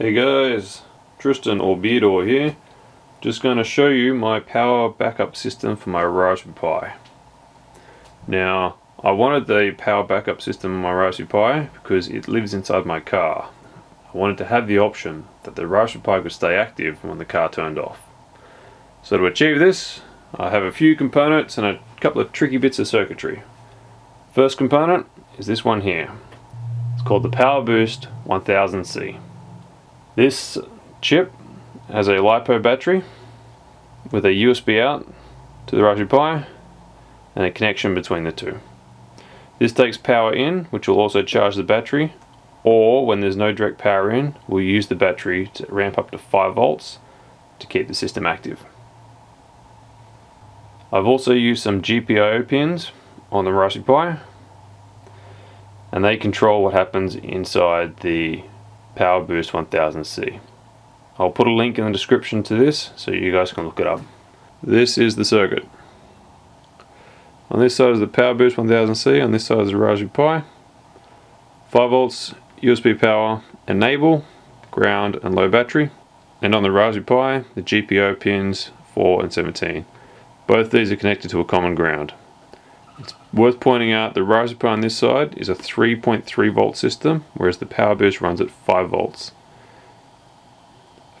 Hey guys, Tristan or Beardor here. Just going to show you my power backup system for my Raspberry Pi. Now, I wanted the power backup system on my Raspberry Pi because it lives inside my car. I wanted to have the option that the Raspberry Pi could stay active when the car turned off. So to achieve this, I have a few components and a couple of tricky bits of circuitry. First component is this one here. It's called the Power Boost 1000C. This chip has a LiPo battery with a USB out to the Raspberry Pi and a connection between the two. This takes power in, which will also charge the battery, or when there's no direct power in, we'll use the battery to ramp up to 5 volts to keep the system active. I've also used some GPIO pins on the Raspberry Pi and they control what happens inside the Power Boost 1000C. I'll put a link in the description to this so you guys can look it up. This is the circuit. On this side is the Power Boost 1000C, on this side is the Raspberry Pi. 5 volts USB power enable, ground and low battery. And on the Raspberry Pi, the GPIO pins 4 and 17. Both these are connected to a common ground. Worth pointing out the Raspberry on this side is a 3.3 volt system whereas the Power Boost runs at 5 volts.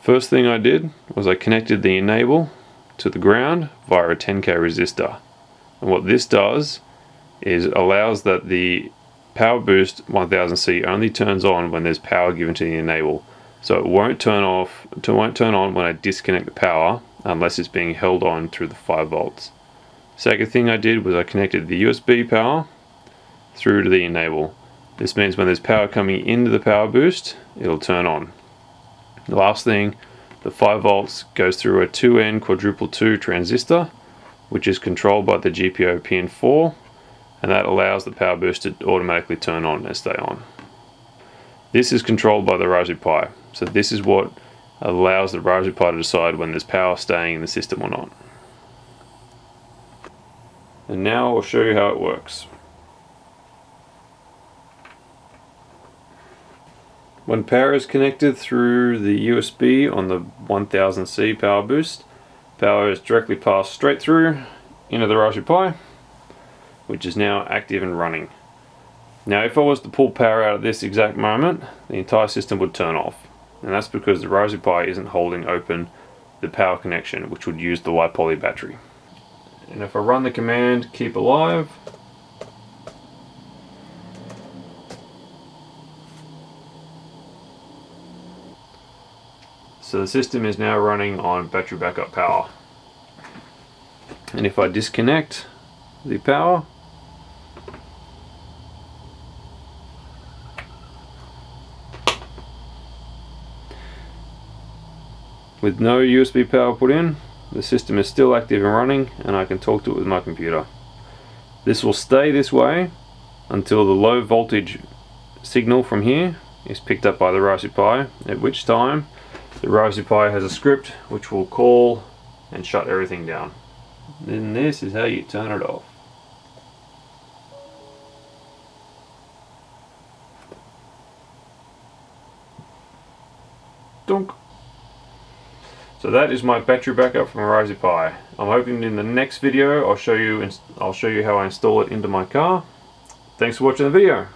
First thing I did was I connected the enable to the ground via a 10k resistor and what this does is allows that the Power Boost 1000C only turns on when there's power given to the enable so it won't turn off it won't turn on when I disconnect the power unless it's being held on through the 5 volts. Second thing I did was I connected the USB power through to the enable. This means when there's power coming into the power boost, it'll turn on. The last thing, the 5 volts goes through a 2N quadruple 2 transistor, which is controlled by the GPIO pin 4, and that allows the power boost to automatically turn on and stay on. This is controlled by the Raspberry Pi, so this is what allows the Raspberry Pi to decide when there's power staying in the system or not. And now I'll show you how it works. When power is connected through the USB on the 1000C power boost, power is directly passed straight through into the Raspberry Pi, which is now active and running. Now if I was to pull power out at this exact moment, the entire system would turn off. And that's because the Raspberry Pi isn't holding open the power connection, which would use the LiPoly battery. And if I run the command keep alive, so the system is now running on battery backup power. And if I disconnect the power, with no USB power put in, the system is still active and running and I can talk to it with my computer. This will stay this way until the low voltage signal from here is picked up by the Raspberry Pi, at which time the Raspberry Pi has a script which will call and shut everything down. Then this is how you turn it off. Dunk. So that is my battery backup from a Raspberry Pi. I'm hoping in the next video I'll show you I'll show you how I install it into my car. Thanks for watching the video.